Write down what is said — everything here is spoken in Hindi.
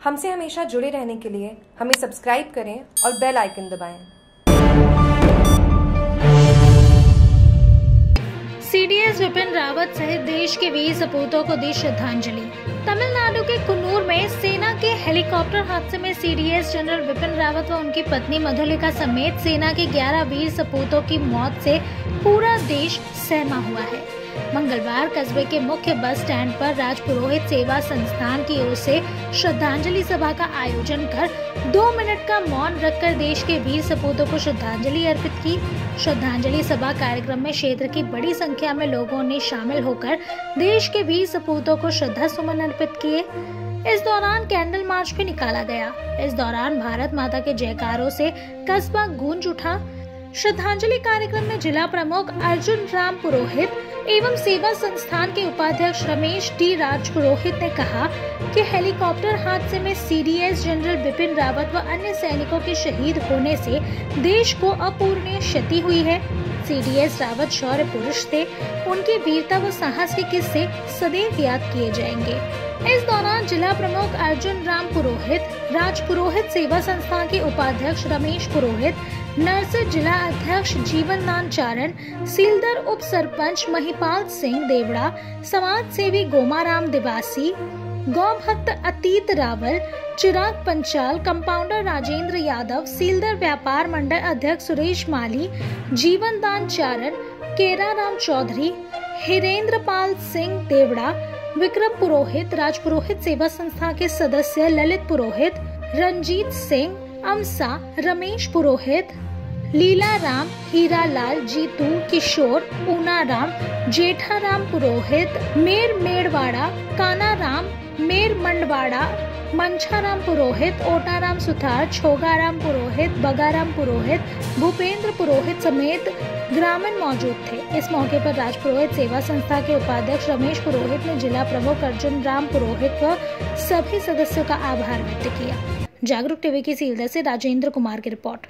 हमसे हमेशा जुड़े रहने के लिए हमें सब्सक्राइब करें और बेल आइकन दबाएँ। सीडीएस विपिन रावत सहित देश के वीर सपूतों को दी श्रद्धांजलि तमिलनाडु के कुन्नूर में सेना के हेलीकॉप्टर हादसे में सीडीएस जनरल विपिन रावत व उनकी पत्नी मधुलिका समेत सेना के 11 वीर सपूतों की मौत से पूरा देश सहमा हुआ है मंगलवार कस्बे के मुख्य बस स्टैंड पर राजपुरोहित सेवा संस्थान की ओर से श्रद्धांजलि सभा का आयोजन कर दो मिनट का मौन रखकर देश के वीर सपूतों को श्रद्धांजलि अर्पित की। श्रद्धांजलि सभा कार्यक्रम में क्षेत्र की बड़ी संख्या में लोगों ने शामिल होकर देश के वीर सपूतों को श्रद्धा सुमन अर्पित किए। इस दौरान कैंडल मार्च भी निकाला गया। इस दौरान भारत माता के जयकारों से कस्बा गूंज उठा। श्रद्धांजलि कार्यक्रम में जिला प्रमुख अर्जुन राम पुरोहित एवं सेवा संस्थान के उपाध्यक्ष रमेश डी राज पुरोहित ने कहा कि हेलीकॉप्टर हादसे में सीडीएस जनरल बिपिन रावत व अन्य सैनिकों के शहीद होने से देश को अपूर्णीय क्षति हुई है। सीडीएस रावत शौर्य पुरुष थे। उनकी वीरता व साहस के किस्से सदैव याद किए जाएँगे। इस दौरान जिला प्रमुख अर्जुन राम पुरोहित, राज पुरोहित सेवा संस्थान के उपाध्यक्ष रमेश पुरोहित नरसर जिला अध्यक्ष जीवन दान चारण सीलदर उप सरपंच महिपाल सिंह देवड़ा, समाज सेवी गोमाराम दिवासी गौ भक्त अतीत रावल, चिराग पंचाल कंपाउंडर राजेंद्र यादव, सीलदर व्यापार मंडल अध्यक्ष सुरेश माली, जीवन दान चारण केरा राम चौधरी हिरेंद्र पाल सिंह देवड़ा, विक्रम पुरोहित राज पुरोहित सेवा संस्था के सदस्य ललित पुरोहित, रंजीत सिंह अमसा, रमेश पुरोहित लीला राम हीरा लाल जीतू, किशोर ऊना राम जेठा राम पुरोहित, मेर मेड़वाड़ा काना राम मेर मंडवाड़ा मंछाराम पुरोहित, ओटाराम सुथार, छोगाराम पुरोहित, बगाराम पुरोहित, भूपेंद्र पुरोहित समेत ग्रामीण मौजूद थे। इस मौके पर राज पुरोहित सेवा संस्था के उपाध्यक्ष रमेश पुरोहित ने जिला प्रमुख अर्जुन राम पुरोहित व सभी सदस्यों का आभार व्यक्त किया। जागरूक टीवी की सीलदा से राजेंद्र कुमार की रिपोर्ट